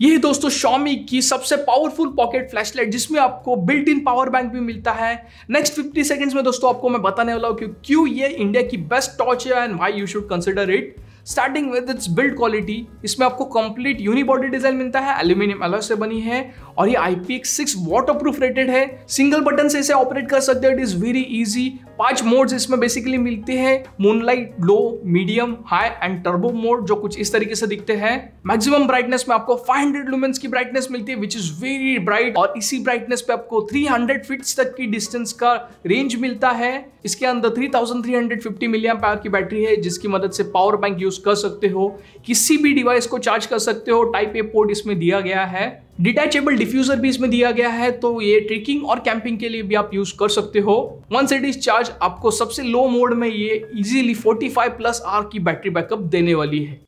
ये दोस्तों Xiaomi की सबसे पावरफुल पॉकेट फ्लैशलाइट जिसमें आपको बिल्ट इन पावर बैंक भी मिलता है। नेक्स्ट 50 सेकंड्स में दोस्तों आपको मैं बताने वाला हूँ क्यों ये इंडिया की बेस्ट टॉर्च है and why you should consider it starting with its build quality इसमें आपको कंप्लीट यूनिबॉडी डिज़ाइन मिलता है एल्यूमिनियम अलॉय से बनी है और ये I P six waterproof rated है। सिंगल बटन से इसे ऑपरेट कर सकते हो इट इज़ वेरी इजी पाँच मोड्स इसमें बेसिकली मिलते हैं moonlight low medium high and turbo mode जो कुछ इस तरीके से दिखते हैं। मैक्सिमम ब्राइटनेस में आपको 500 लुमेंस की ब्राइटनेस मिलती है विच इज़ वेरी ब्राइट और इसी ब्राइटनेस पे आपको 300 फीट्स तक की डिस्टेंस का रेंज मिलता है। इसके अंदर 3350 मिलियन पावर की बैटरी है, जिसकी मदद से पावर बैंक यूज़ कर सकते हो। किसी भी डिवाइस को चार्ज कर सकते हो टाइप ए पोर्ट इसमें दिया गया है। डिटैचेबल डिफ्यूजर भी इसमें दिया गया है तो ये ट्रिकिंग और कैंपिंग के लिए भी आप यूज़ कर सकते हो। वन इट इज़ चार्ज आपको सबसे लो मोड में ये इजीली 45 प्लस आर की बैटरी बैकअप देने वाली है।